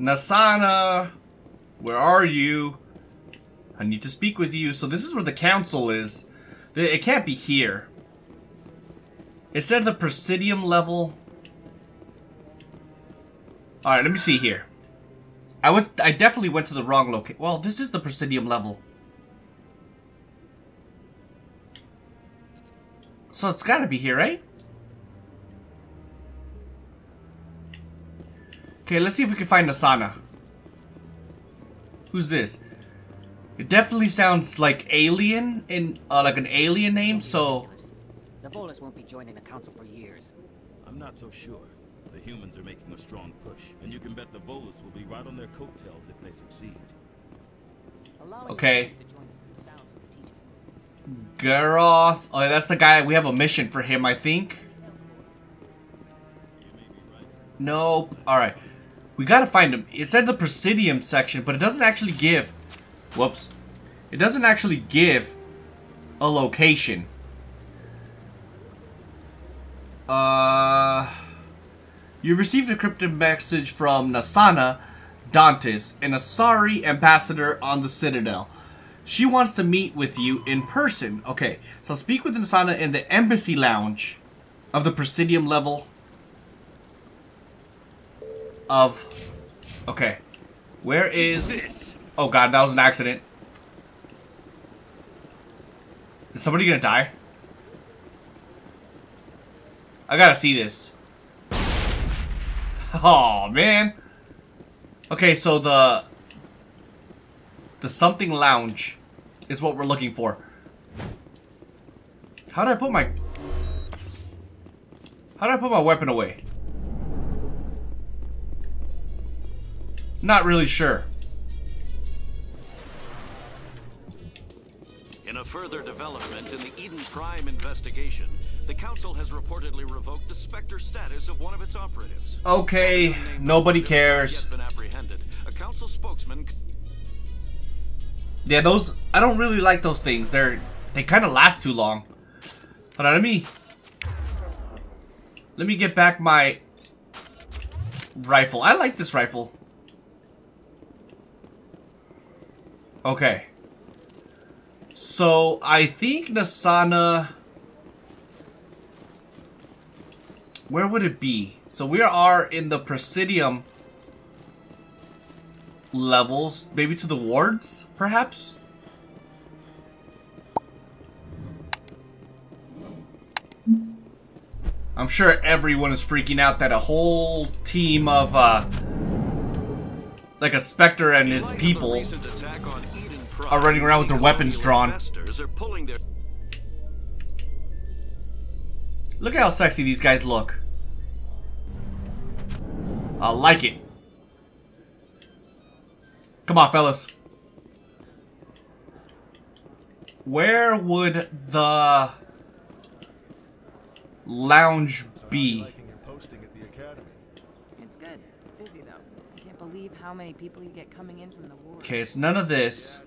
Nassana, where are you? I need to speak with you. So this is where the council is. It can't be here. Is at the Presidium level. Alright, let me see here. I went I definitely went to the wrong location. Well, this is the Presidium level. So it's gotta be here, right? Okay, let's see if we can find Asana. Who's this? It definitely sounds like alien in uh, like an alien name, so the Volus won't be joining the council for years. I'm not so sure. The humans are making a strong push, and you can bet the Volus will be right on their coattails if they succeed. Okay. Garoth. Oh, that's the guy. We have a mission for him, I think. Nope. Alright. We gotta find him. It said the Presidium section, but it doesn't actually give... Whoops. It doesn't actually give a location. Uh... You received a cryptic message from Nassana Dantes, an Asari ambassador on the Citadel. She wants to meet with you in person. Okay, so speak with Nassana in the Embassy Lounge of the Presidium level of... Okay. Where is... Oh god, that was an accident. Is somebody gonna die? I gotta see this. Oh, man. Okay, so the... The something lounge is what we're looking for. How did I put my... How did I put my weapon away? Not really sure. In a further development in the Eden Prime investigation, the Council has reportedly revoked the Spectre status of one of its operatives. Okay, nobody cares. A council spokesman yeah, those I don't really like those things. They're they kind of last too long. Hold on, let me let me get back my rifle. I like this rifle. Okay. So, I think Nassana... Where would it be? So we are in the Presidium levels. Maybe to the wards, perhaps? I'm sure everyone is freaking out that a whole team of, uh, like a Spectre and his people are running around with their weapons drawn. Look at how sexy these guys look. I like it. Come on, fellas. Where would the lounge be? It's good. Busy though. I can't believe how many people you get coming in from the war. Okay, it's none of this.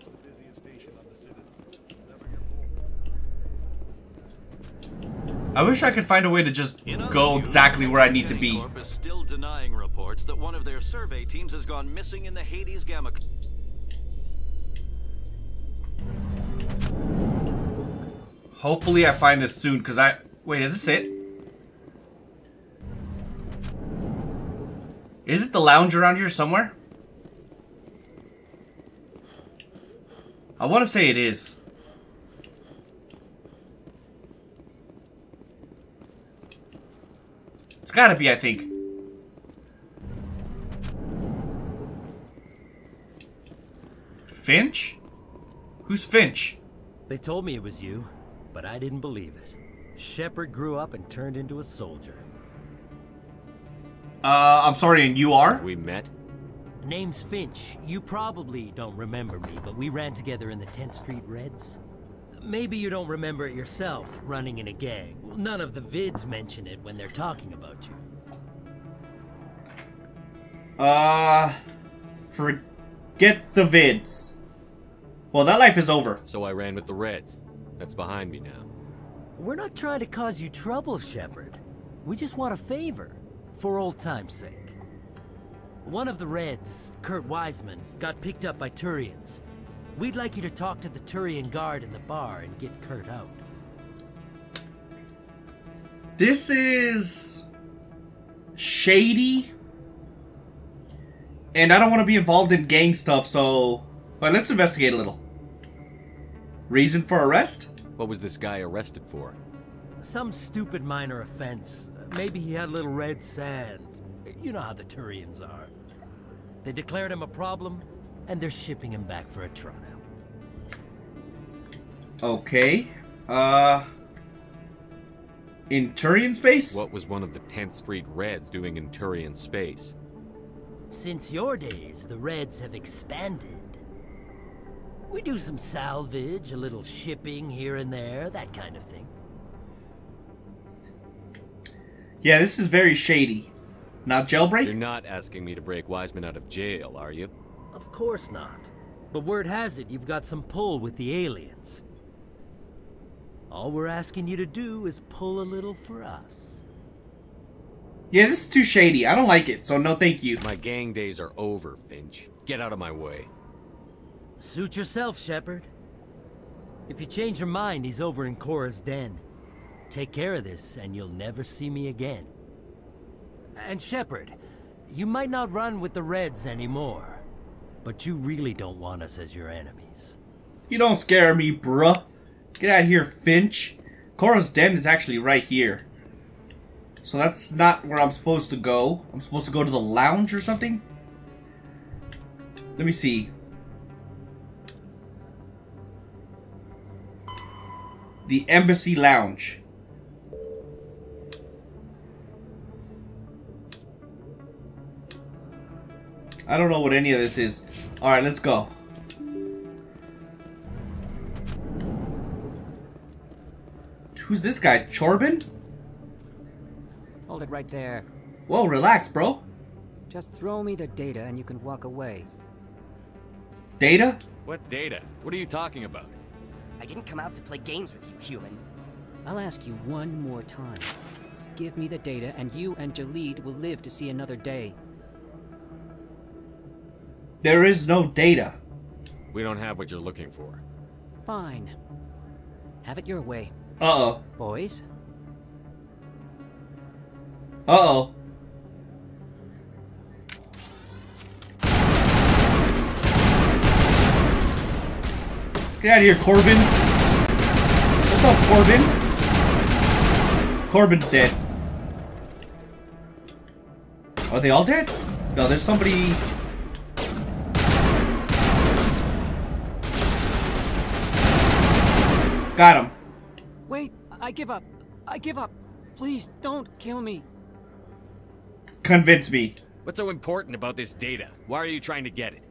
I wish I could find a way to just go exactly where I need to be. Is still denying reports that one of their survey teams has gone missing in the Hades Gamma. Hopefully I find this soon, because I... Wait, is this it? Is it the lounge around here somewhere? I want to say it is. Gotta be, I think. Finch? Who's Finch? They told me it was you, but I didn't believe it. Shepard grew up and turned into a soldier. Uh, I'm sorry, and you are? We met? Name's Finch. You probably don't remember me, but we ran together in the 10th Street Reds. Maybe you don't remember it yourself, running in a gang. None of the vids mention it when they're talking about you. Uh, forget the vids. Well, that life is over. So I ran with the Reds. That's behind me now. We're not trying to cause you trouble, Shepard. We just want a favor, for old time's sake. One of the Reds, Kurt Wiseman, got picked up by Turians. We'd like you to talk to the Turian guard in the bar and get Kurt out. This is shady. And I don't want to be involved in gang stuff, so well, let's investigate a little. Reason for arrest? What was this guy arrested for? Some stupid minor offense. Maybe he had a little red sand. You know how the Turians are. They declared him a problem, and they're shipping him back for a trial. Okay. Uh in Turian space? What was one of the 10th Street Reds doing in Turian space? Since your days, the Reds have expanded. We do some salvage, a little shipping here and there, that kind of thing. Yeah, this is very shady. Not jailbreak? You're not asking me to break Wiseman out of jail, are you? Of course not. But word has it you've got some pull with the aliens. All we're asking you to do is pull a little for us. Yeah, this is too shady. I don't like it, so no thank you. My gang days are over, Finch. Get out of my way. Suit yourself, Shepard. If you change your mind, he's over in Chora's Den. Take care of this, and you'll never see me again. And Shepard, you might not run with the Reds anymore, but you really don't want us as your enemies. You don't scare me, bruh. Get out of here, Finch. Chora's Den is actually right here. So that's not where I'm supposed to go. I'm supposed to go to the lounge or something? Let me see. The Embassy Lounge. I don't know what any of this is. Alright, let's go. Who's this guy? Chorban? Hold it right there. Whoa, relax, bro. Just throw me the data and you can walk away. Data? What data? What are you talking about? I didn't come out to play games with you, human. I'll ask you one more time. Give me the data and you and Jahleed will live to see another day. There is no data. We don't have what you're looking for. Fine. Have it your way. Uh-oh. Boys, Uh-oh. Get out of here, Chorban. What's up, Chorban? Chorban's dead. Are they all dead? No, there's somebody... Got him. Wait, I give up. I give up. Please don't kill me. Convince me. What's so important about this data? Why are you trying to get it?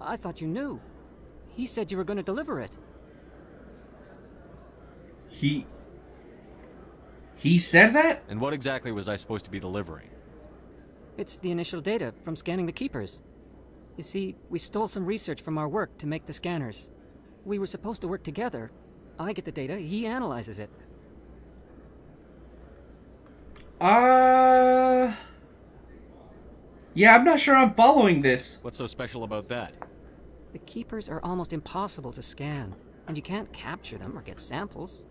I thought you knew. He said you were going to deliver it. He... He said that? And what exactly was I supposed to be delivering? It's the initial data from scanning the Keepers. You see, we stole some research from our work to make the scanners. We were supposed to work together. I get the data, he analyzes it. Uh... Yeah, I'm not sure I'm following this. What's so special about that? The Keepers are almost impossible to scan, and you can't capture them or get samples.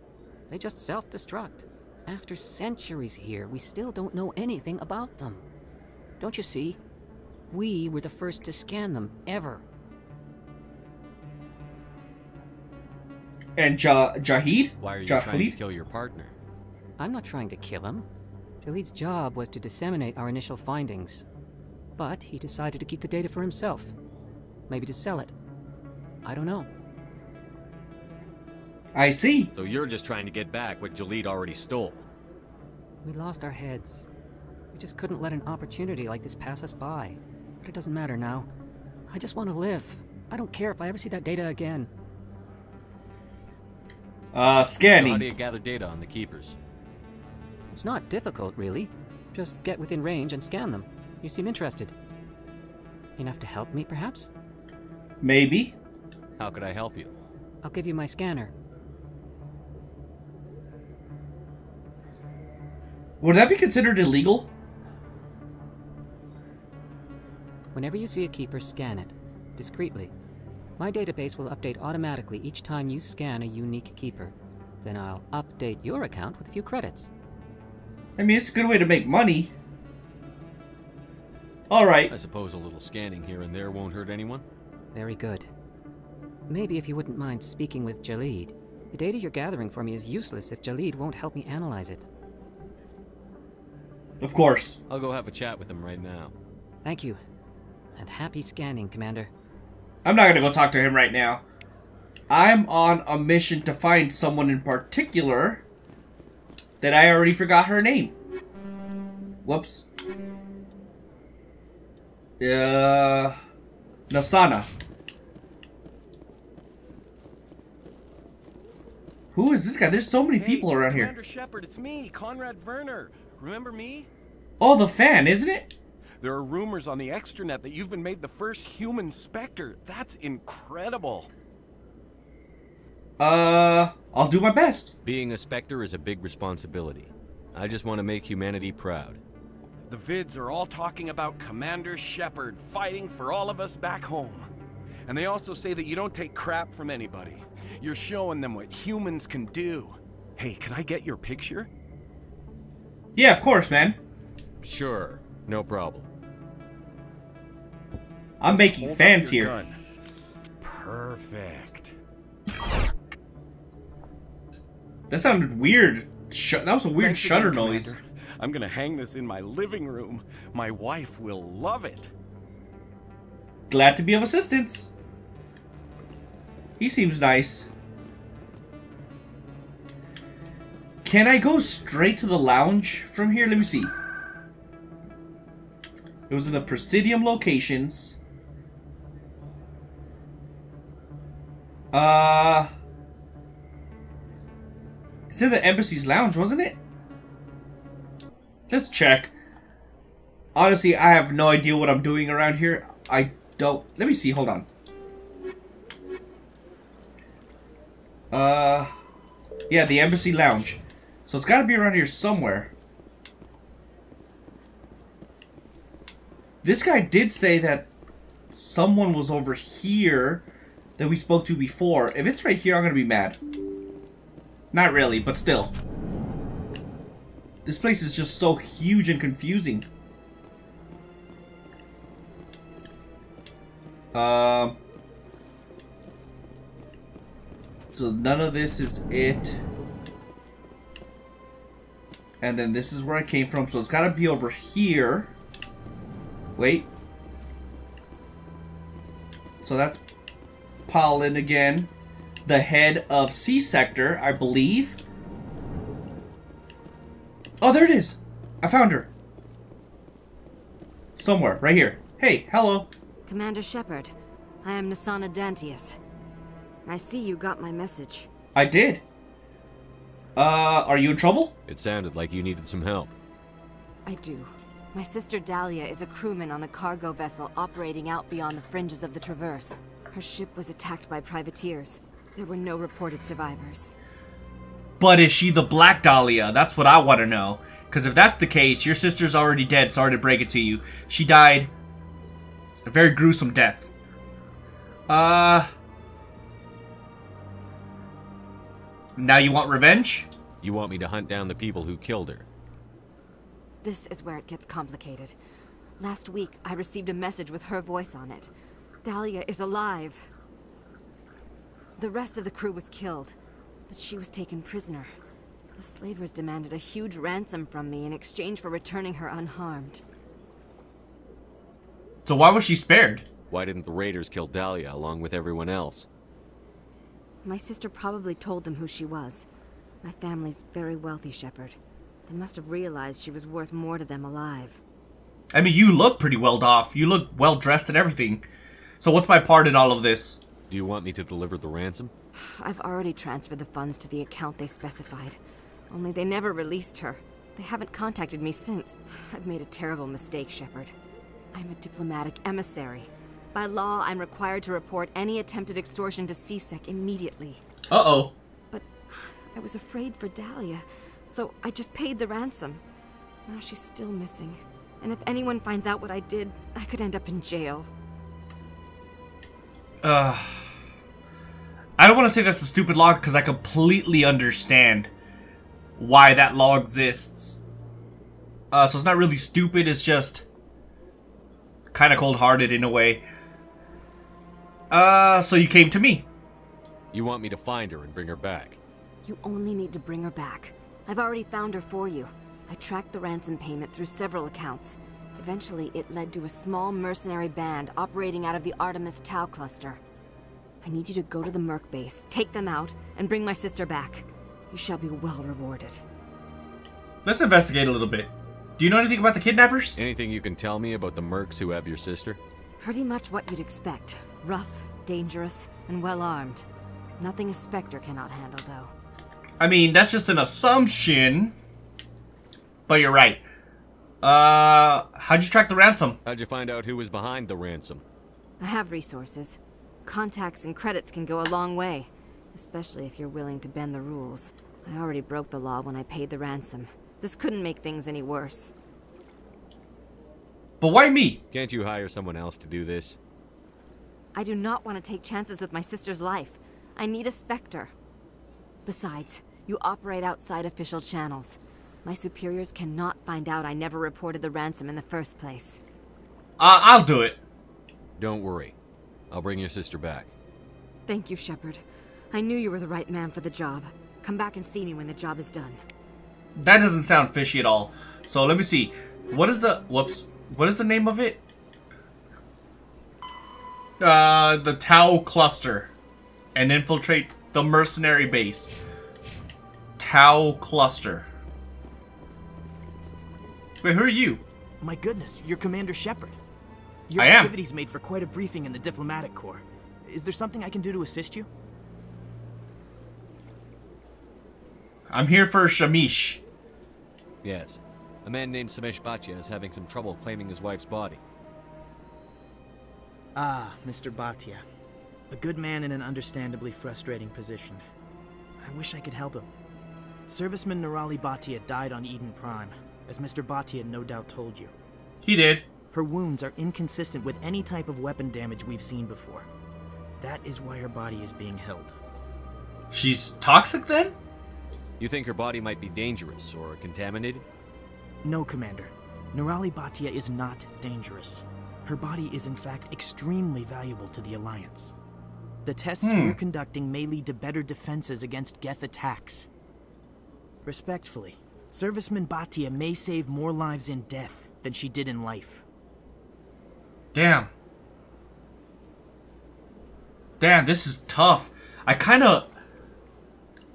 They just self-destruct. After centuries here, we still don't know anything about them. Don't you see? We were the first to scan them, ever. And Ja Jahid? Why are you Jahid? trying to kill your partner? I'm not trying to kill him. Jahleed's job was to disseminate our initial findings. But he decided to keep the data for himself. Maybe to sell it. I don't know. I see. So you're just trying to get back what Jahleed already stole. We lost our heads. We just couldn't let an opportunity like this pass us by. But it doesn't matter now. I just want to live. I don't care if I ever see that data again. Uh, So how do you gather data on the Keepers? It's not difficult, really. Just get within range and scan them. You seem interested. Enough to help me, perhaps? Maybe. How could I help you? I'll give you my scanner. Would that be considered illegal? Whenever you see a keeper, scan it. Discreetly. My database will update automatically each time you scan a unique keeper. Then I'll update your account with a few credits. I mean, it's a good way to make money. Alright. I suppose a little scanning here and there won't hurt anyone? Very good. Maybe if you wouldn't mind speaking with Jahleed. The data you're gathering for me is useless if Jahleed won't help me analyze it. Of course. I'll go have a chat with him right now. Thank you. And happy scanning, Commander. I'm not gonna go talk to him right now. I'm on a mission to find someone in particular that I already forgot her name. Whoops. Uh, Nassana. Who is this guy? There's so many people around here. Commander Shepard, it's me, Conrad Werner. Remember me? Oh, the fan, isn't it? There are rumors on the extranet that you've been made the first human Spectre. That's incredible. Uh, I'll do my best. Being a Spectre is a big responsibility. I just want to make humanity proud. The vids are all talking about Commander Shepard fighting for all of us back home. And they also say that you don't take crap from anybody. You're showing them what humans can do. Hey, can I get your picture? Yeah, of course, man. Sure, no problem. I'm making Hold fans here. gun. Perfect. That sounded weird. Sh that was a weird Thanks shutter again, noise. Commander. I'm gonna hang this in my living room. My wife will love it. Glad to be of assistance. He seems nice. Can I go straight to the lounge from here? Let me see. It was in the Presidium locations. Uh... It's in the Embassy's lounge, wasn't it? Let's check. Honestly, I have no idea what I'm doing around here. I don't... Let me see, hold on. Uh... Yeah, the Embassy Lounge. So it's gotta be around here somewhere. This guy did say that someone was over here that we spoke to before. If it's right here, I'm gonna be mad. Not really, but still. This place is just so huge and confusing. Um. So none of this is it. And then this is where I came from, so it's gotta be over here. Wait. So that's Pallin again. The head of C Sector, I believe. Oh, there it is! I found her. Somewhere, right here. Hey, hello. Commander Shepard, I am Nassana Dantius. I see you got my message. I did. Uh, are you in trouble? It sounded like you needed some help. I do. My sister Dahlia is a crewman on a cargo vessel operating out beyond the fringes of the Traverse. Her ship was attacked by privateers. There were no reported survivors. But is she the Black Dahlia? That's what I want to know. Because if that's the case, your sister's already dead. Sorry to break it to you. She died a very gruesome death. Uh. Now you want revenge? You want me to hunt down the people who killed her? This is where it gets complicated. Last week, I received a message with her voice on it. Dahlia is alive. The rest of the crew was killed, but she was taken prisoner. The slavers demanded a huge ransom from me in exchange for returning her unharmed. So why was she spared? Why didn't the raiders kill Dahlia along with everyone else? My sister probably told them who she was. My family's very wealthy, Shepard. They must have realized she was worth more to them alive. I mean, you look pretty well off. You look well dressed and everything. So what's my part in all of this? Do you want me to deliver the ransom? I've already transferred the funds to the account they specified. Only they never released her. They haven't contacted me since. I've made a terrible mistake, Shepard. I'm a diplomatic emissary. By law, I'm required to report any attempted extortion to CSEC immediately. Uh-oh. But I was afraid for Dahlia, so I just paid the ransom. Now she's still missing. And if anyone finds out what I did, I could end up in jail. Uh, I don't want to say that's a stupid law because I completely understand why that law exists. Uh, so it's not really stupid, it's just kind of cold-hearted in a way. Uh, so you came to me. You want me to find her and bring her back? You only need to bring her back. I've already found her for you. I tracked the ransom payment through several accounts. Eventually, it led to a small mercenary band operating out of the Artemis Tau cluster. I need you to go to the Merc base, take them out, and bring my sister back. You shall be well rewarded. Let's investigate a little bit. Do you know anything about the kidnappers? Anything you can tell me about the mercs who have your sister? Pretty much what you'd expect. Rough, dangerous, and well armed. Nothing a Spectre cannot handle, though. I mean, that's just an assumption. But you're right. Uh, how'd you track the ransom? How'd you find out who was behind the ransom? I have resources. Contacts and credits can go a long way, especially if you're willing to bend the rules. I already broke the law when I paid the ransom. This couldn't make things any worse. But why me? Can't you hire someone else to do this? I do not want to take chances with my sister's life. I need a Spectre. Besides, you operate outside official channels. My superiors cannot find out I never reported the ransom in the first place. Uh, I'll do it. Don't worry. I'll bring your sister back. Thank you, Shepard. I knew you were the right man for the job. Come back and see me when the job is done. That doesn't sound fishy at all. So let me see. What is the... Whoops. What is the name of it? Uh, the Tau Cluster. And infiltrate the mercenary base. Tau Cluster. Wait, who are you? My goodness, you're Commander Shepard. Your I am. activities made for quite a briefing in the diplomatic corps. Is there something I can do to assist you? I'm here for Shamish. Yes. A man named Samesh Bhatia is having some trouble claiming his wife's body. Ah, Mr. Bhatia. A good man in an understandably frustrating position. I wish I could help him. Serviceman Nirali Bhatia died on Eden Prime, as Mr. Bhatia no doubt told you. He did. Her wounds are inconsistent with any type of weapon damage we've seen before. That is why her body is being held. She's toxic then? You think her body might be dangerous or contaminated? No, Commander. Nirali Bhatia is not dangerous. Her body is in fact extremely valuable to the Alliance. The tests Hmm. we're conducting may lead to better defenses against Geth attacks. Respectfully, Serviceman Bhatia may save more lives in death than she did in life. Damn. Damn, this is tough. I kind of...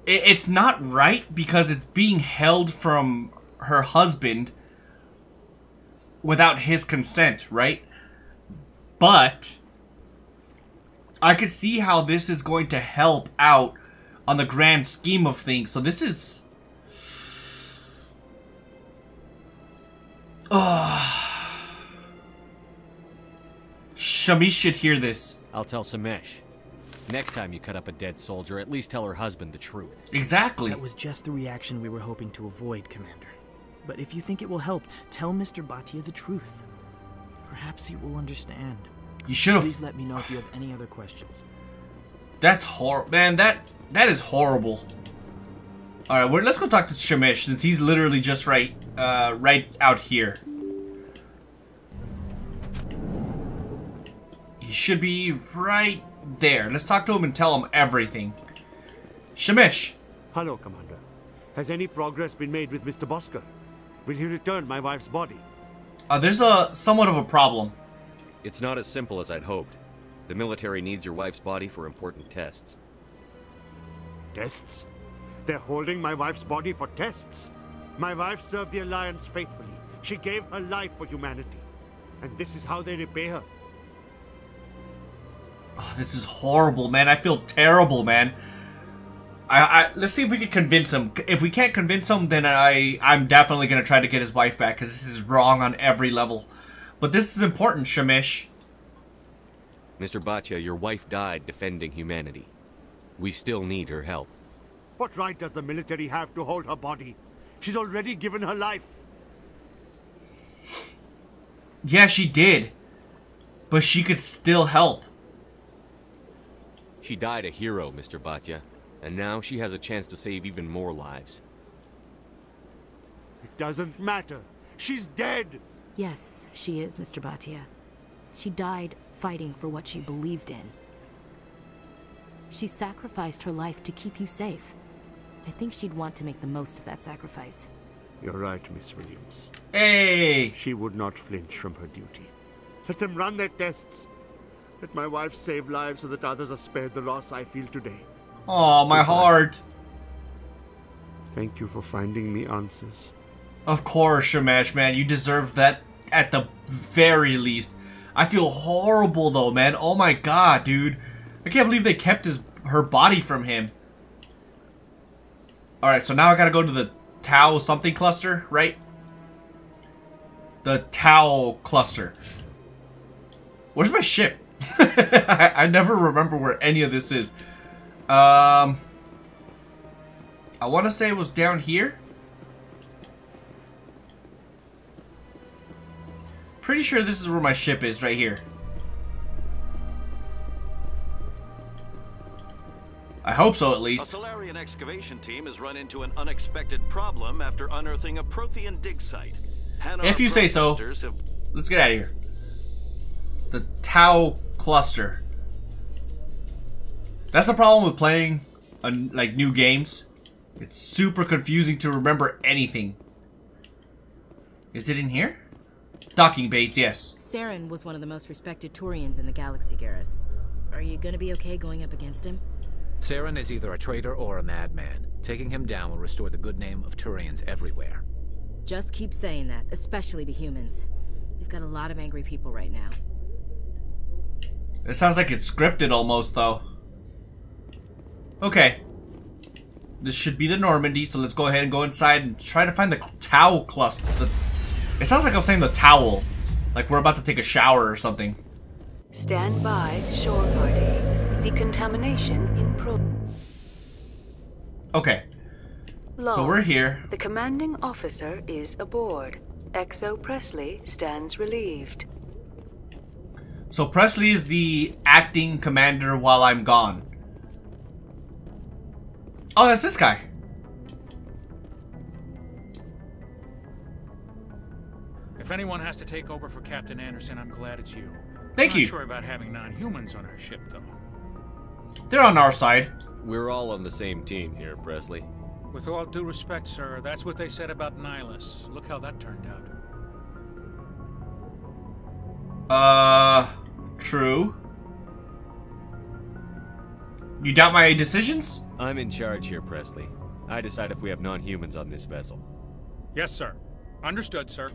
It, it's not right because it's being held from her husband without his consent, right? But... I could see how this is going to help out on the grand scheme of things. So this is... Ugh. Shamish should hear this. I'll tell Samesh. Next time you cut up a dead soldier, at least tell her husband the truth. Exactly. That was just the reaction we were hoping to avoid, Commander. But if you think it will help, tell Mr. Bhatia the truth. Perhaps he will understand. You should've- Please let me know if you have any other questions. That's hor- man. That that is horrible. All right, well, let's go talk to Shamish since he's literally just right, uh, right out here. He should be right there. Let's talk to him and tell him everything. Shamish. Hello, Commander. Has any progress been made with Mr. Bosker? Will he return my wife's body? Uh, there's a somewhat of a problem. It's not as simple as I'd hoped. The military needs your wife's body for important tests. Tests? They're holding my wife's body for tests. My wife served the Alliance faithfully. She gave her life for humanity. And this is how they repay her. Oh, this is horrible, man. I feel terrible, man. I, I let's see if we can convince him. If we can't convince him, then I I'm definitely gonna try to get his wife back because this is wrong on every level. But this is important, Shamish. Mr. Bhatia, your wife died defending humanity. We still need her help. What right does the military have to hold her body? She's already given her life. Yeah, she did. But she could still help. She died a hero, Mr. Bhatia. And now she has a chance to save even more lives. It doesn't matter. She's dead. Yes, she is, Mr. Bhatia. She died fighting for what she believed in. She sacrificed her life to keep you safe. I think she'd want to make the most of that sacrifice. You're right, Miss Williams. Hey! She would not flinch from her duty. Let them run their tests. Let my wife save lives so that others are spared the loss I feel today. Oh, my Goodbye. heart. Thank you for finding me answers. Of course, Shamash, man. You deserve that at the very least. I feel horrible, though, man. Oh my god, dude. I can't believe they kept his her body from him. Alright, so now I gotta go to the Tau something cluster, right? The Tau cluster. Where's my ship? I, I never remember where any of this is. Um, I want to say it was down here. Pretty sure this is where my ship is, right here. I hope so, at A least. Salarian excavation team has run into an unexpected problem after unearthing a Prothean dig site. Hanar If you say so. have Let's get out of here. The Tau cluster. That's the problem with playing uh, like new games. It's super confusing to remember anything. Is it in here? Docking base, yes. Saren was one of the most respected Turians in the galaxy, Garrus. Are you gonna be okay going up against him? Saren is either a traitor or a madman. Taking him down will restore the good name of Turians everywhere. Just keep saying that, especially to humans. We've got a lot of angry people right now. It sounds like it's scripted almost, though. Okay. This should be the Normandy, so let's go ahead and go inside and try to find the towel cluster. The, it sounds like I'm saying the towel. Like we're about to take a shower or something. Stand by, shore party. Decontamination in pro. Okay. So we're here. The commanding officer is aboard. XO Pressly stands relieved. So Pressly is the acting commander while I'm gone. Oh, that's this guy. If anyone has to take over for Captain Anderson, I'm glad it's you. Thank I'm you. Not sure about having non-humans on our ship, though. They're on our side. We're all on the same team here, Pressly. With all due respect, sir, that's what they said about Nihlus. Look how that turned out. Uh, true. You doubt my decisions? I'm in charge here, Pressly. I decide if we have non-humans on this vessel. Yes, sir. Understood, sir.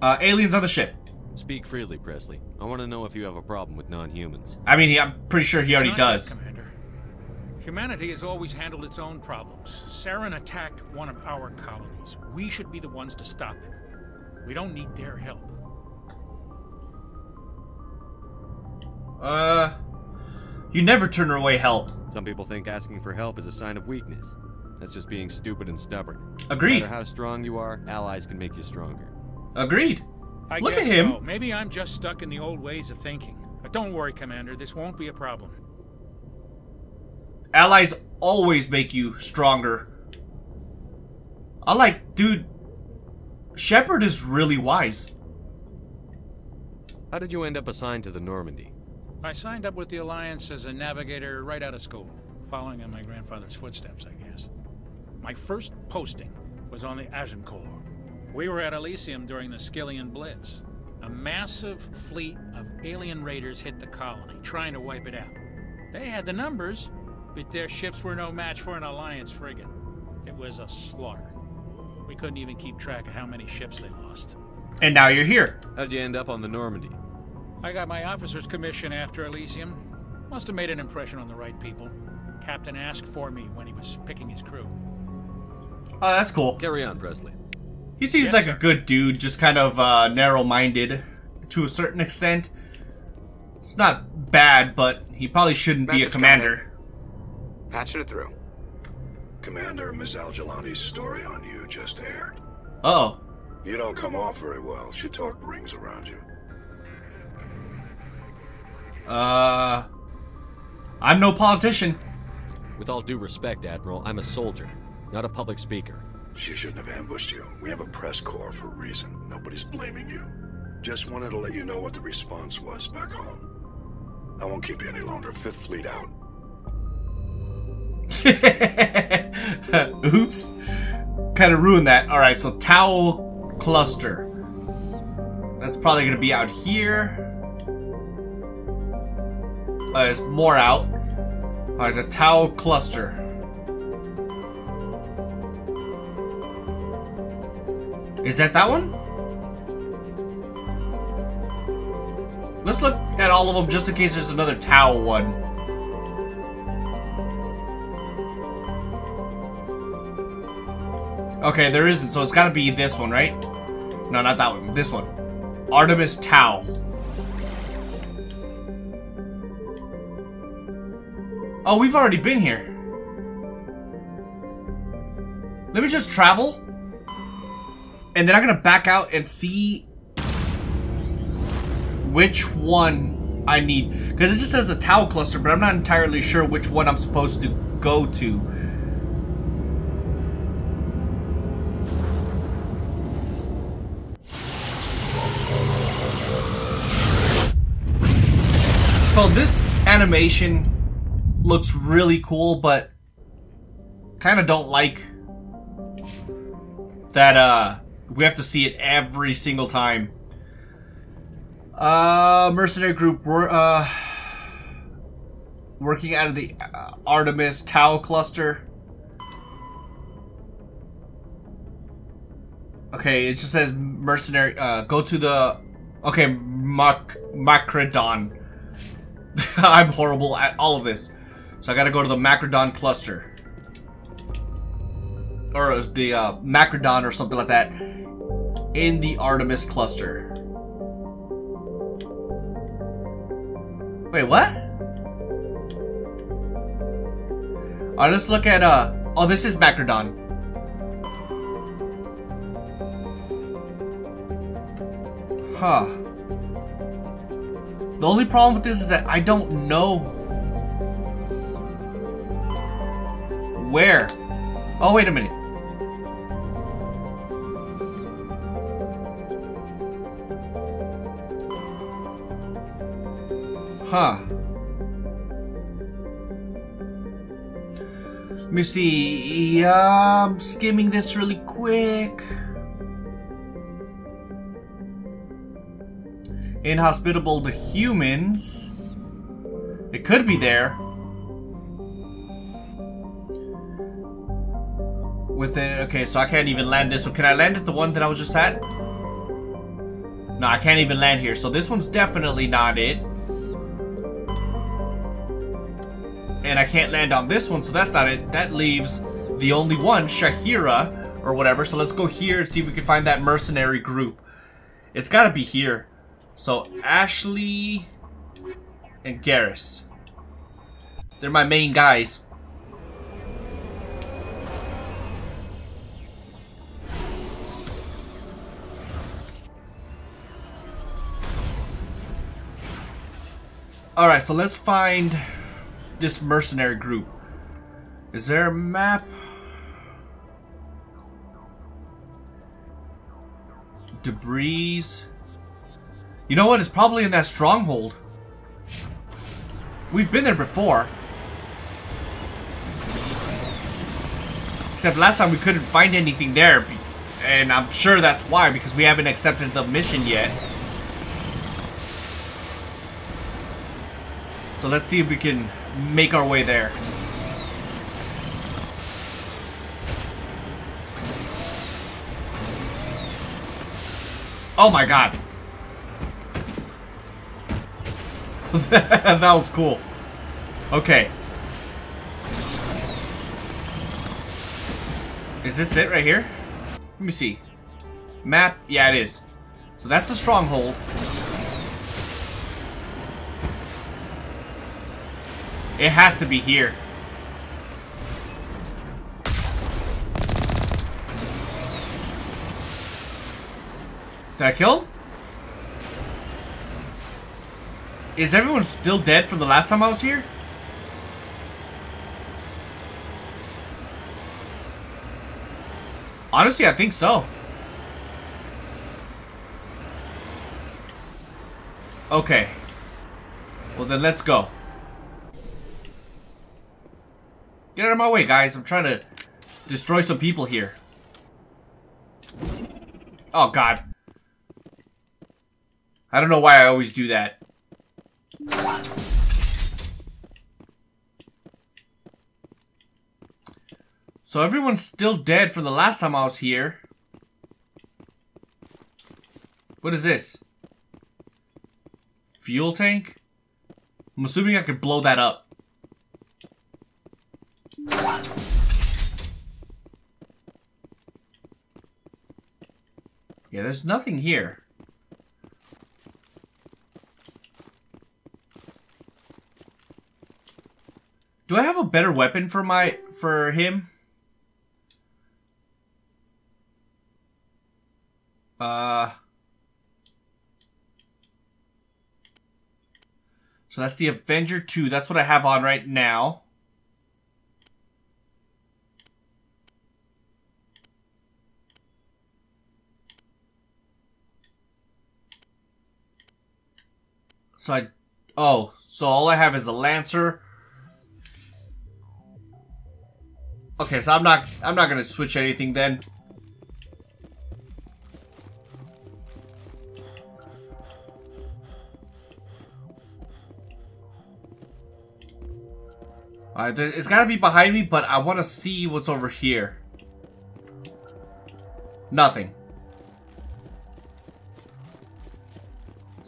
Uh, aliens on the ship. Speak freely, Pressly. I want to know if you have a problem with non-humans. I mean, I'm pretty sure he already It's not yet, does. Commander. Humanity has always handled its own problems. Saren attacked one of our colonies. We should be the ones to stop him. We don't need their help. Uh, you never turn away help. Some people think asking for help is a sign of weakness. That's just being stupid and stubborn. Agreed. No matter how strong you are, allies can make you stronger. Agreed. I Look guess at him. so. Maybe I'm just stuck in the old ways of thinking. But don't worry, Commander. This won't be a problem. Allies always make you stronger. I like, dude. Shepard is really wise. How did you end up assigned to the Normandy? I signed up with the Alliance as a navigator right out of school, following in my grandfather's footsteps, I guess. My first posting was on the Agincourt. We were at Elysium during the Skyllian Blitz. A massive fleet of alien raiders hit the colony, trying to wipe it out. They had the numbers, but their ships were no match for an Alliance frigate. It was a slaughter. We couldn't even keep track of how many ships they lost. And now you're here. How'd you end up on the Normandy? I got my officer's commission after Elysium. Must have made an impression on the right people. Captain asked for me when he was picking his crew. Oh, that's cool. Carry on, Pressly. He seems Yes, like sir. a good dude, just kind of uh, narrow-minded to a certain extent. It's not bad, but he probably shouldn't be a Message commander. Patching it through. Commander, Ms. Al-Jilani's story on you just aired. Uh oh. You don't come off very well. She talk rings around you. Uh, I'm no politician. With all due respect, Admiral, I'm a soldier, not a public speaker. She shouldn't have ambushed you. We have a press corps for a reason. Nobody's blaming you. Just wanted to let you know what the response was back home. I won't keep you any longer. Fifth Fleet out. Oops. Kind of ruined that. Alright, so Towel Cluster. That's probably going to be out here. Uh, there's more out. Alright, there's a Tau Cluster. Is that that one? Let's look at all of them just in case there's another Tau one. Okay, there isn't, so it's gotta be this one, right? No, not that one. This one. Artemis Tau. Oh, we've already been here. Let me just travel. And then I'm gonna back out and see which one I need. Because it just says the Tau cluster, but I'm not entirely sure which one I'm supposed to go to. So this animation looks really cool, but kind of don't like that uh we have to see it every single time. Uh, mercenary group, we're, uh, working out of the uh, Artemis Tau cluster. Okay, it just says mercenary, uh, go to the, okay, Mac, Macrodon. I'm horrible at all of this. So I gotta go to the Macrodon cluster. Or the, uh, Macrodon or something like that. In the Artemis cluster. Wait, what? Alright, let's look at, uh... Oh, this is Macrodon. Huh. The only problem with this is that I don't know... Where? Oh, wait a minute. Huh. Let me see. Yeah, I'm skimming this really quick. Inhospitable to humans. It could be there. With it, okay, so I can't even land this one. Can I land at the one that I was just at? No, I can't even land here. So this one's definitely not it. Can't land on this one, so that's not it. That leaves the only one, Shahira, or whatever. So let's go here and see if we can find that mercenary group. It's gotta be here. So, Ashley and Garrus. They're my main guys. Alright, so let's find this mercenary group. Is there a map? Debris. You know what? It's probably in that stronghold. We've been there before. Except last time we couldn't find anything there. And I'm sure that's why, because we haven't accepted the mission yet. So let's see if we can make our way there. Oh my god. that was cool. Okay. Is this it right here? Let me see. Map? Yeah, it is. So that's the stronghold. It has to be here. Did I kill? Is everyone still dead from the last time I was here? Honestly, I think so. Okay. Well, then let's go. Get out of my way, guys. I'm trying to destroy some people here. Oh, God. I don't know why I always do that. So everyone's still dead from the last time I was here. What is this? Fuel tank? I'm assuming I could blow that up. Yeah, there's nothing here. Do I have a better weapon for my for him? Uh So that's the Avenger 2. That's what I have on right now. So I... Oh, so all I have is a Lancer. Okay, so I'm not... I'm not gonna switch anything then. Alright, it's gotta be behind me, but I want to see what's over here. Nothing.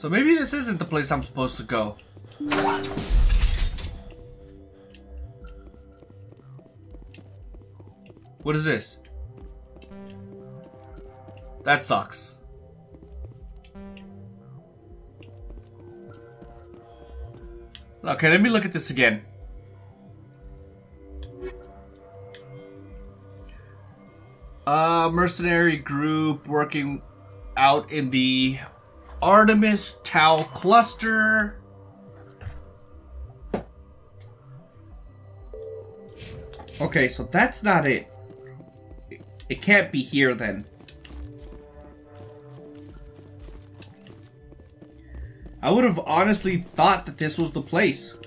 So maybe this isn't the place I'm supposed to go. What is this? That sucks. Okay, let me look at this again. Uh, mercenary group working out in the Artemis Tau cluster. Okay, so that's not it. It can't be here then. I would have honestly thought that this was the place.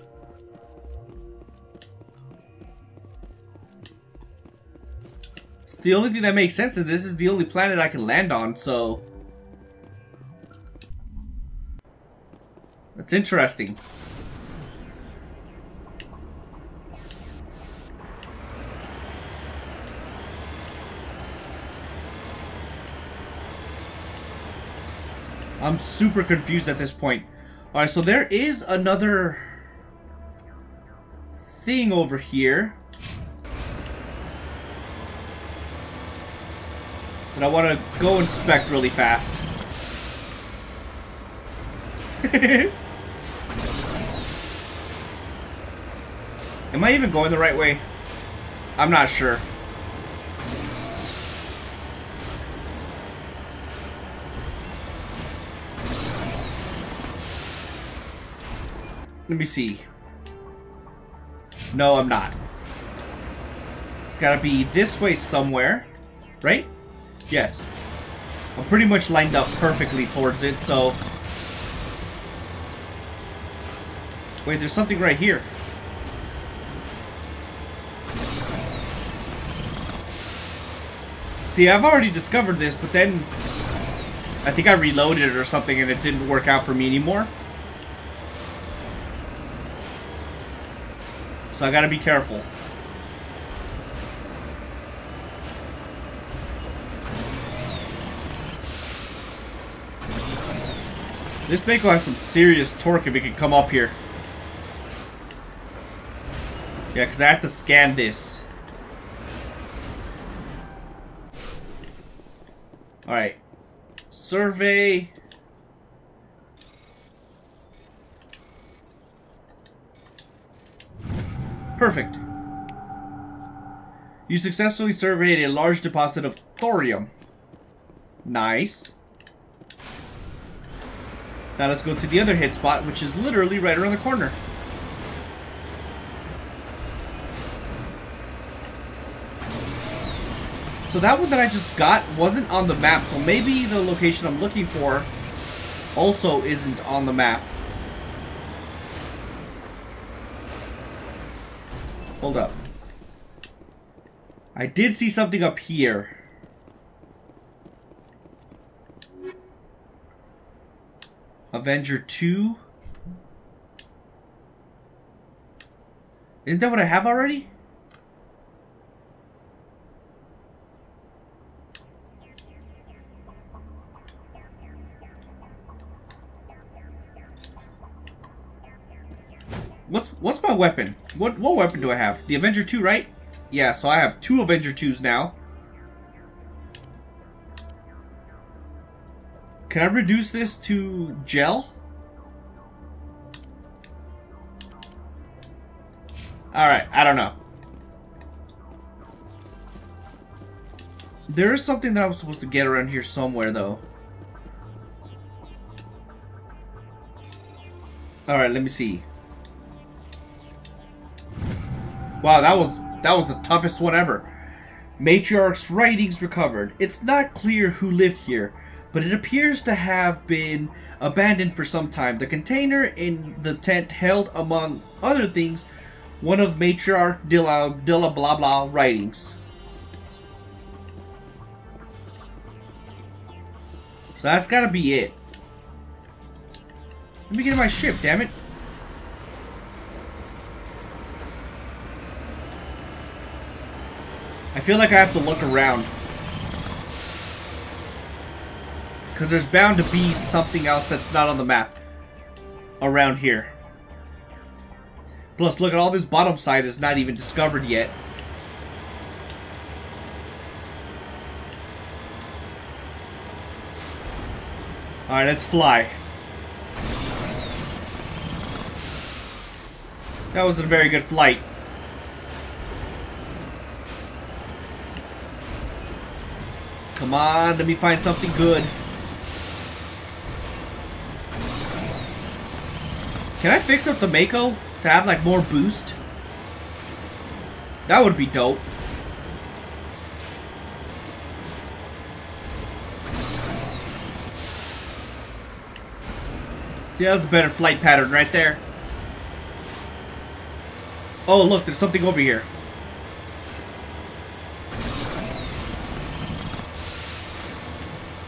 It's the only thing that makes sense, and this is the only planet I can land on, so... That's interesting. I'm super confused at this point. Alright, so there is another thing over here. That I want to go inspect really fast. Am I even going the right way? I'm not sure. Let me see. No, I'm not. It's gotta be this way somewhere. Right? Yes. I'm pretty much lined up perfectly towards it, so... Wait, there's something right here. See, I've already discovered this, but then... I think I reloaded it or something and it didn't work out for me anymore. So I gotta be careful. This Mako has some serious torque if it can come up here. Yeah, because I have to scan this. Alright. Survey. Perfect. You successfully surveyed a large deposit of thorium. Nice. Now let's go to the other hit spot, which is literally right around the corner. So that one that I just got wasn't on the map, so maybe the location I'm looking for also isn't on the map. Hold up. I did see something up here. Avenger 2? Isn't that what I have already? What's what's my weapon? What what weapon do I have? The Avenger 2, right? Yeah, so I have two Avenger 2s now. Can I reduce this to gel? Alright, I don't know. There is something that I was supposed to get around here somewhere, though. Alright, let me see. Wow, that was that was the toughest one ever. Matriarch's writings recovered. It's not clear who lived here, but it appears to have been abandoned for some time. The container in the tent held, among other things, one of Matriarch Dilla, Dilla blah blah writings. So that's gotta be it. Let me get in my ship, damn it. Feel like I have to look around. Because there's bound to be something else that's not on the map around here. Plus, look at all this bottom side is not even discovered yet. Alright, let's fly. That was a very good flight. Come on, let me find something good. Can I fix up the Mako to have like more boost? That would be dope. See, that was a better flight pattern right there. Oh, look, there's something over here.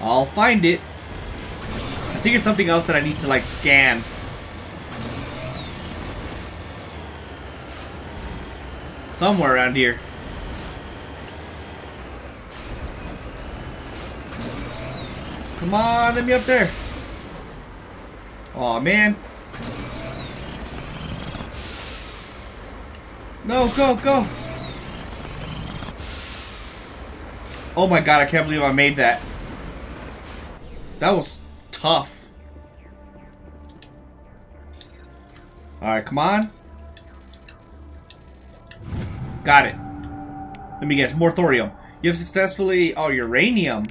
I'll find it. I think it's something else that I need to, like, scan. Somewhere around here. Come on, let me up there. oh, man. No, go, go. Oh my god, I can't believe I made that. That was tough. Alright, come on. Got it. Let me guess, more thorium. You have successfully... Oh, uranium.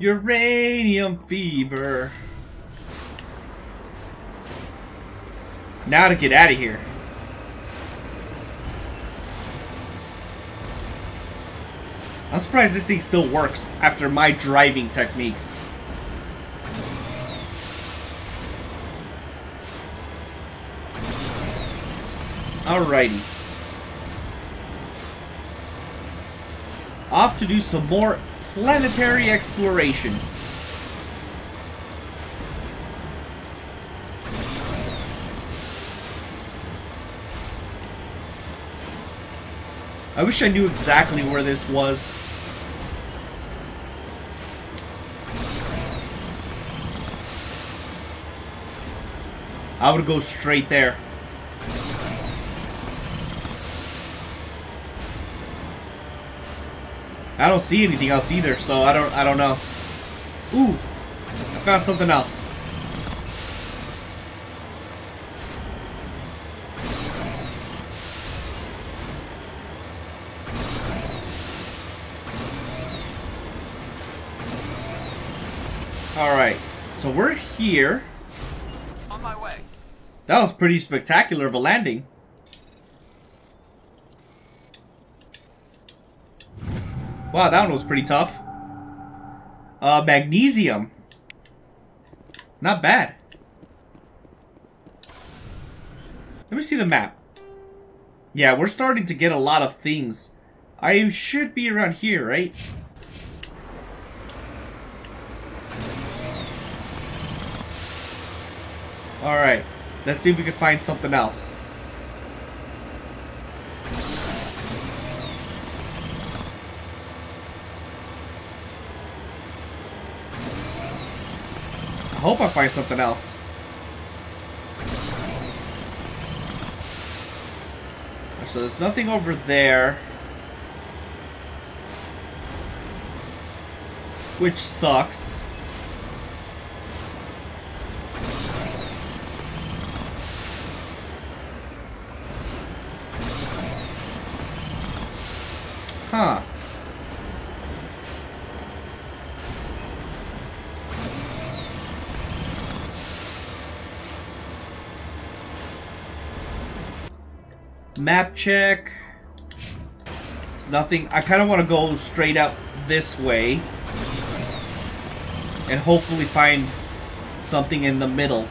Uranium fever. Now to get out of here. I'm surprised this thing still works after my driving techniques. Alrighty. Off to do some more planetary exploration. I wish I knew exactly where this was. I would go straight there. I don't see anything else either, so I don't I don't know. Ooh, I found something else. Alright, so we're here. On my way. That was pretty spectacular of a landing. Wow, that one was pretty tough. Uh, magnesium. Not bad. Let me see the map. Yeah, we're starting to get a lot of things. I should be around here, right? Alright. Let's see if we can find something else. Hope find something else. So there's nothing over there. Which sucks. Huh. Map check. It's nothing. I kind of want to go straight up this way. And hopefully find something in the middle.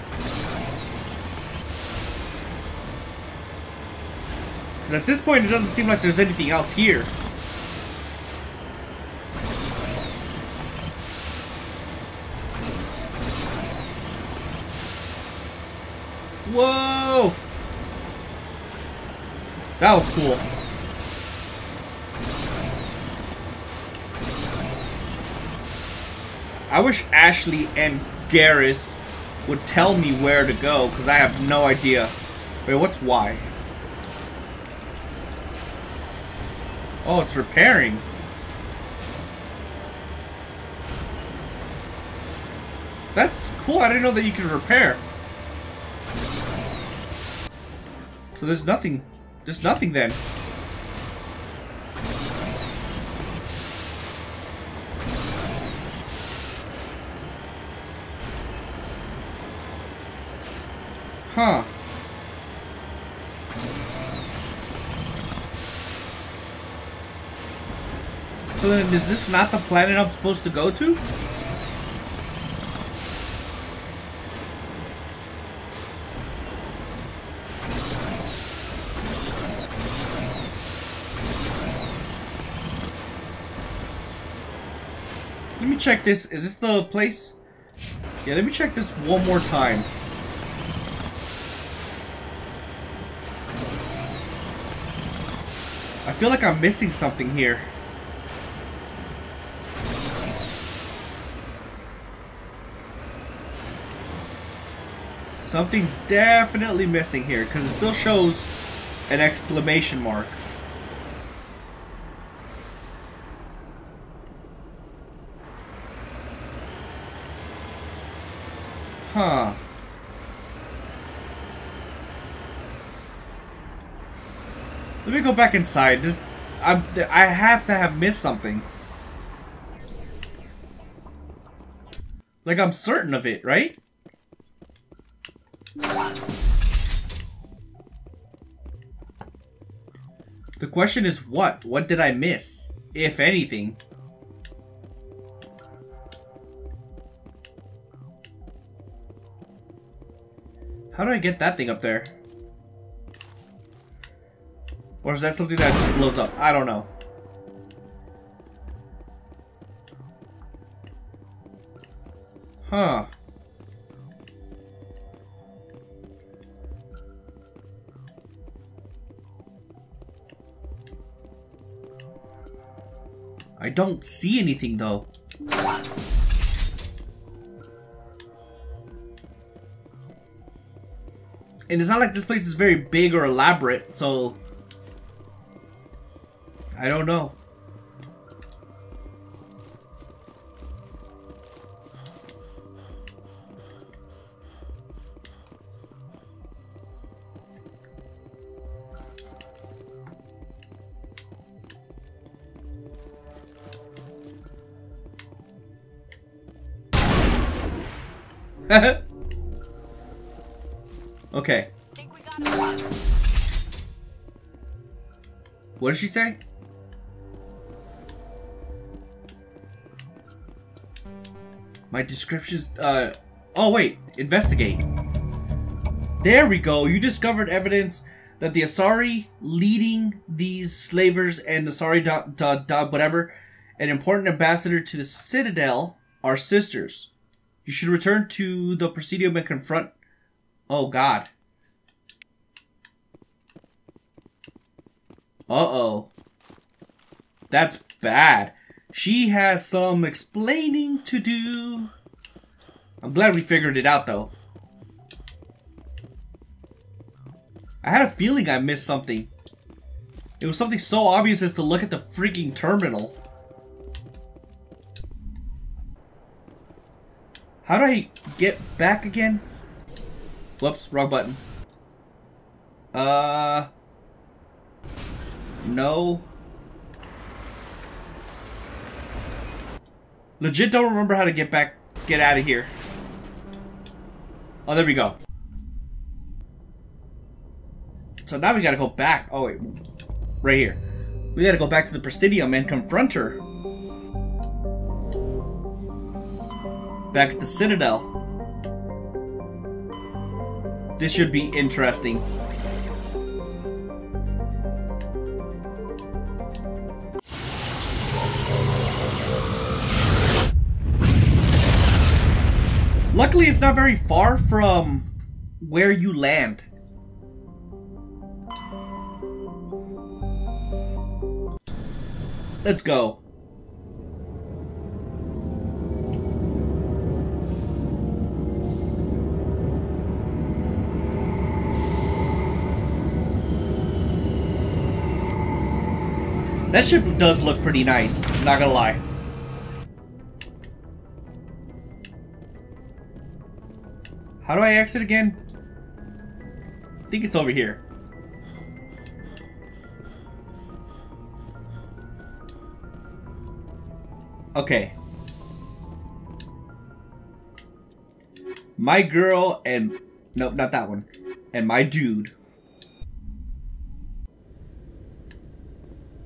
Because at this point, it doesn't seem like there's anything else here. Whoa! That was cool. I wish Ashley and Garrus would tell me where to go, because I have no idea. Wait, what's Y? Oh, it's repairing. That's cool. I didn't know that you could repair. So there's nothing. There's nothing then. Huh. So then is this not the planet I'm supposed to go to? Let me check this. Is this the place? Yeah, let me check this one more time. I feel like I'm missing something here. Something's definitely missing here because it still shows an exclamation mark. Huh. Let me go back inside. This, I'm, I have to have missed something. Like I'm certain of it, right? The question is what? What did I miss? If anything. How do I get that thing up there? Or is that something that just blows up? I don't know. Huh. I don't see anything though. And it's not like this place is very big or elaborate, so... I don't know. What did she say? My descriptions, uh, oh wait, investigate. There we go, you discovered evidence that the Asari leading these slavers and Asari dot, dot, dot, whatever, an important ambassador to the Citadel are sisters. You should return to the Presidium and confront, oh god. Uh-oh. That's bad. She has some explaining to do. I'm glad we figured it out, though. I had a feeling I missed something. It was something so obvious as to look at the freaking terminal. How do I get back again? Whoops, wrong button. Uh... No. Legit don't remember how to get back, get out of here. Oh, there we go. So now we gotta go back. Oh, wait. Right here. We gotta go back to the Presidium and confront her. Back at the Citadel. This should be interesting. Luckily, it's not very far from where you land. Let's go. That ship does look pretty nice, not gonna lie. How do I exit again? I think it's over here. Okay. My girl and... Nope, not that one. And my dude.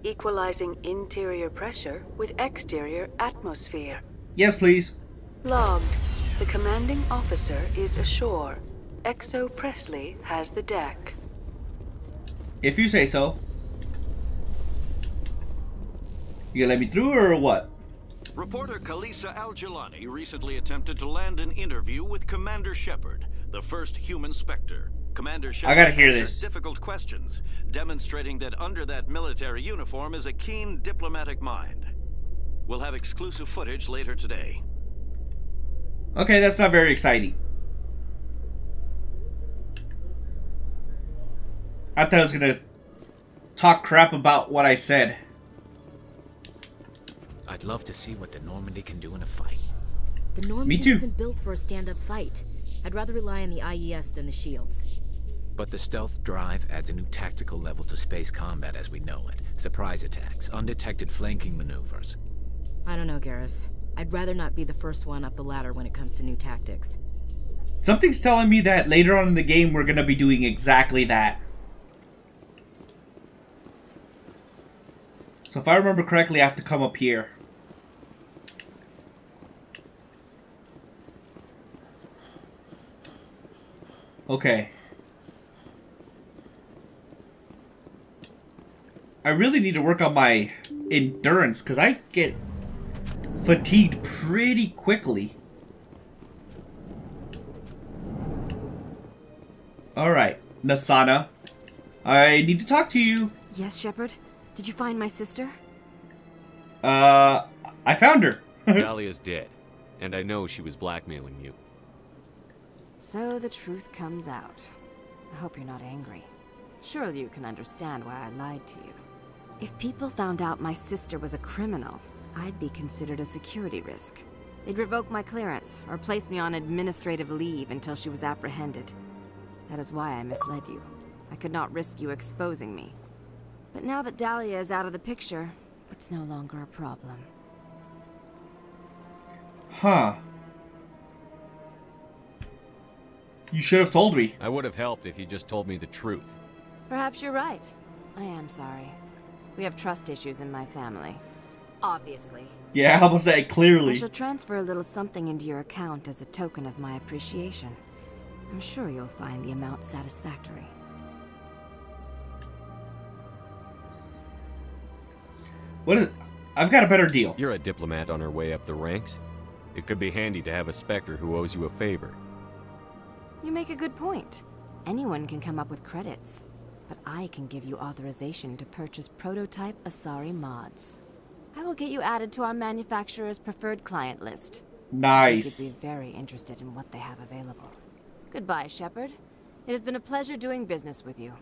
Equalizing interior pressure with exterior atmosphere. Yes, please. Logged. The commanding officer is ashore. XO Pressly has the deck. If you say so. You gonna let me through or what? Reporter Khalisah Al-Jilani recently attempted to land an interview with Commander Shepard, the first human Spectre. Commander Shepard I gotta hear answered this. difficult questions, demonstrating that under that military uniform is a keen diplomatic mind. We'll have exclusive footage later today. Okay, that's not very exciting. I thought I was gonna talk crap about what I said. I'd love to see what the Normandy can do in a fight. The Normandy too. isn't built for a stand-up fight. I'd rather rely on the IES than the shields. But the stealth drive adds a new tactical level to space combat as we know it. Surprise attacks, undetected flanking maneuvers. I don't know, Garrus. I'd rather not be the first one up the ladder when it comes to new tactics. Something's telling me that later on in the game we're gonna be doing exactly that. So if I remember correctly, I have to come up here. Okay. I really need to work on my endurance because I get fatigued pretty quickly. Alright, Nassana. I need to talk to you. Yes, Shepard? Did you find my sister? Uh, I found her. Dahlia's dead, and I know she was blackmailing you. So the truth comes out. I hope you're not angry. Surely you can understand why I lied to you. If people found out my sister was a criminal, I'd be considered a security risk. They'd revoke my clearance or place me on administrative leave until she was apprehended. That is why I misled you. I could not risk you exposing me. But now that Dahlia is out of the picture, it's no longer a problem. Huh. You should have told me. I would have helped if you just told me the truth. Perhaps you're right. I am sorry. We have trust issues in my family. Obviously. Yeah, I was say clearly. I clearly. shall transfer a little something into your account as a token of my appreciation. I'm sure you'll find the amount satisfactory. What is? I've got a better deal. You're a diplomat on her way up the ranks. It could be handy to have a Spectre who owes you a favor. You make a good point. Anyone can come up with credits, but I can give you authorization to purchase prototype Asari mods. I will get you added to our manufacturer's preferred client list. Nice. You'd be very interested in what they have available. Goodbye, Shepard. It has been a pleasure doing business with you.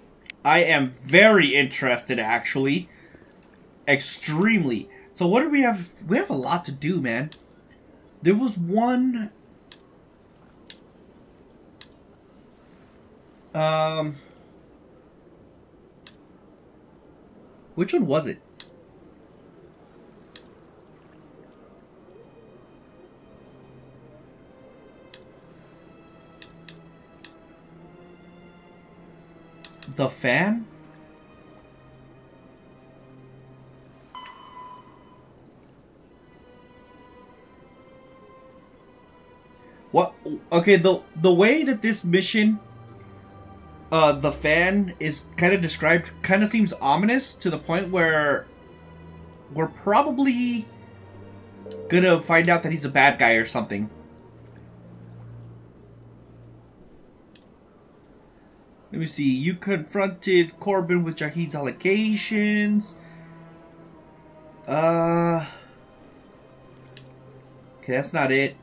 I am very interested, actually. Extremely. So what do we have? We have a lot to do, man. There was one... Um... Which one was it? The fan? What? Okay, the the way that this mission, uh, the fan is kind of described, kind of seems ominous to the point where we're probably gonna find out that he's a bad guy or something. Me see. You confronted Chorban with Jahleed's allegations. Uh. Okay, that's not it.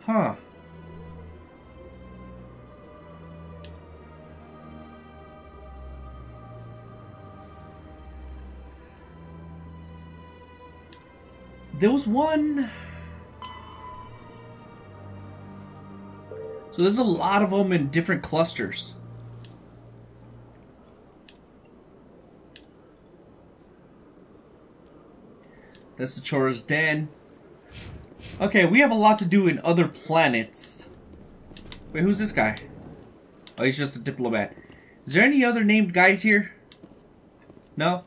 Huh. There was one... So there's a lot of them in different clusters. That's the Chora's Den. Okay, we have a lot to do in other planets. Wait, who's this guy? Oh, he's just a diplomat. Is there any other named guys here? No?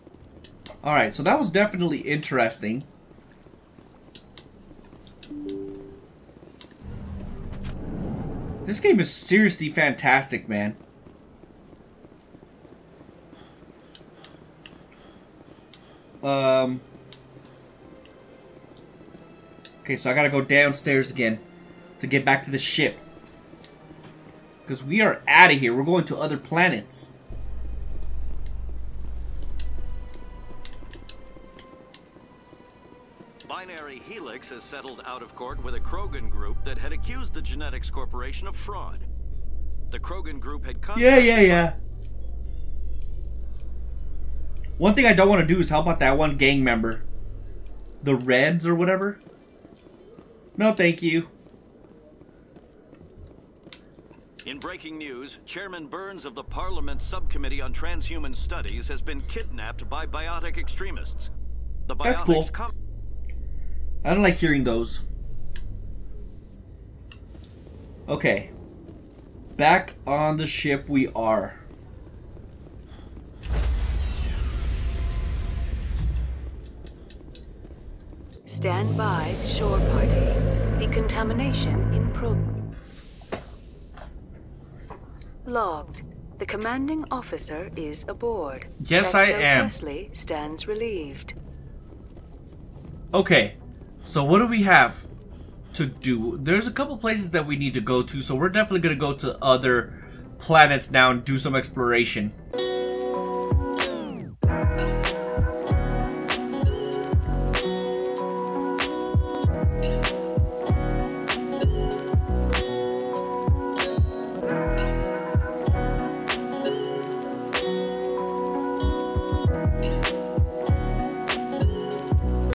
Alright, so that was definitely interesting. This game is seriously fantastic, man. Um... Okay, so I gotta go downstairs again to get back to the ship. Because we are out of here. We're going to other planets. Helix has settled out of court with a Krogan group that had accused the Genetics Corporation of fraud. The Krogan group had come. Yeah, yeah, yeah. One thing I don't want to do is help out that one gang member. The Reds or whatever. No, thank you. In breaking news, Chairman Burns of the Parliament Subcommittee on Transhuman Studies has been kidnapped by biotic extremists. The biotics That's cool. Come I don't like hearing those. Okay. Back on the ship we are. Stand by, shore party. Decontamination in pro... Logged. The commanding officer is aboard. Yes, I XO am. Pressly stands relieved. Okay. So what do we have to do? There's a couple places that we need to go to, so we're definitely going to go to other planets now and do some exploration.